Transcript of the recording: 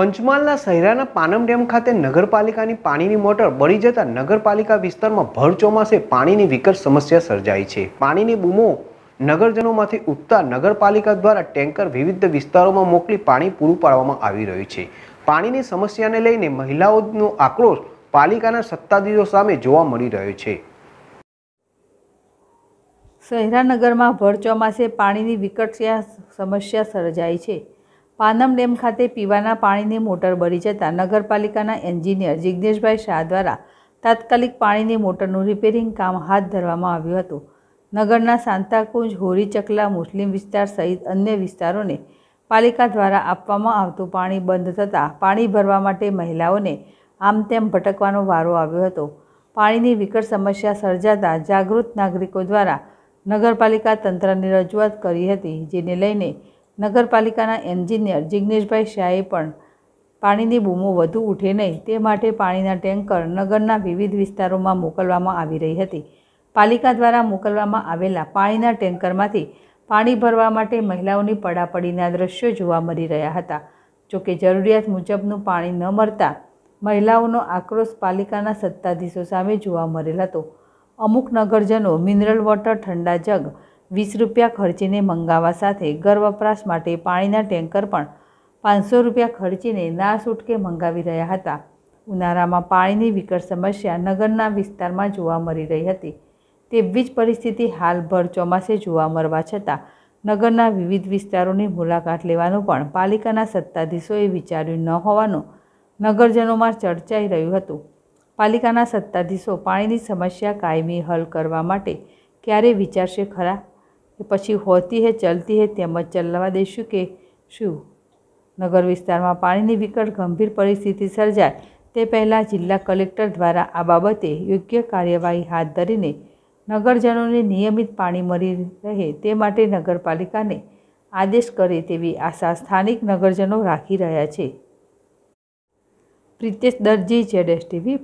પંચમહાલના સહેરાના પાનમ ડેમ ખાતે નગરપાલિકાની પાણીની મોટર બળી જતા નગરપાલિકા વિસ્તારમાં ભર ચોમાસે પાણીની વિકટ સમસ્યા સર્જાઈ છે. પાણીની બૂમો નગરજનોમાંથી ઉઠતા નગરપાલિકા દ્વારા ટેન્કર વિવિધ વિસ્તારોમાં મોકલી પાણી પૂરું પાડવામાં આવી રહ્યું છે. પાણીની સમસ્યાને લઈને મહિલાઓનો આક્રોશ પાલિકાના સત્તાધીશો સામે જોવા મળી રહ્યો છે. શહેરાનગરમાં ભર ચોમાસે પાણીની વિકટ સમસ્યા સર્જાઈ છે. પાનમ ડેમ ખાતે પીવાના પાણીની મોટર બળી જતાં નગરપાલિકાના એન્જિનિયર જિજ્ઞેશભાઈ શાહ દ્વારા તાત્કાલિક પાણીની મોટરનું રિપેરિંગ કામ હાથ ધરવામાં આવ્યું હતું. નગરના સાંતાકુંજ હોરી ચકલા મુસ્લિમ વિસ્તાર સહિત અન્ય વિસ્તારોને પાલિકા દ્વારા આપવામાં આવતું પાણી બંધ થતાં પાણી ભરવા માટે મહિલાઓને આમ તેમ ભટકવાનો વારો આવ્યો હતો. પાણીની વિકટ સમસ્યા સર્જાતા જાગૃત નાગરિકો દ્વારા નગરપાલિકા તંત્રની રજૂઆત કરી હતી, જેને લઈને નગરપાલિકાના એન્જિનિયર જિગ્નેશભાઈ શાહે પણ પાણીની બૂમો વધુ ઉઠે નહીં, તે માટે પાણીના ટેન્કર નગરના વિવિધ વિસ્તારોમાં મોકલવામાં આવી રહી હતી. પાલિકા દ્વારા મોકલવામાં આવેલા પાણીના ટેન્કરમાંથી પાણી ભરવા માટે મહિલાઓની પડાપડીના દ્રશ્યો જોવા મળી રહ્યા હતા. જોકે જરૂરિયાત મુજબનું પાણી ન મળતા મહિલાઓનો આક્રોશ પાલિકાના સત્તાધીશો સામે જોવા મળેલ હતો. અમુક નગરજનો મિનરલ વોટર ઠંડા જગ વીસ રૂપિયા ખર્ચીને મંગાવવા સાથે ઘર વપરાશ માટે પાણીના ટેન્કર પણ પાંચસો રૂપિયા ખર્ચીને ના છૂટકે મંગાવી રહ્યા હતા. ઉનાળામાં પાણીની વિકટ સમસ્યા નગરના વિસ્તારમાં જોવા મળી રહી હતી. તેવી જ પરિસ્થિતિ હાલ ભર ચોમાસે જોવા મળવા છતાં નગરના વિવિધ વિસ્તારોની મુલાકાત લેવાનું પણ પાલિકાના સત્તાધીશોએ વિચાર્યું ન હોવાનું નગરજનોમાં ચર્ચાઈ રહ્યું હતું. પાલિકાના સત્તાધીશો પાણીની સમસ્યા કાયમી હલ કરવા માટે ક્યારે વિચારશે ખરા? કે પછી હોતી હે, ચલતી હે તેમ જ ચલાવવા દઈશું કે શું? નગર વિસ્તારમાં પાણીની વિકટ ગંભીર પરિસ્થિતિ સર્જાય તે પહેલાં જિલ્લા કલેક્ટર દ્વારા આ બાબતે યોગ્ય કાર્યવાહી હાથ ધરીને નગરજનોને નિયમિત પાણી મળી રહે તે માટે નગરપાલિકાને આદેશ કરે તેવી આશા સ્થાનિક નગરજનો રાખી રહ્યા છે. પ્રિતેશ દરજી જેડ ટીવી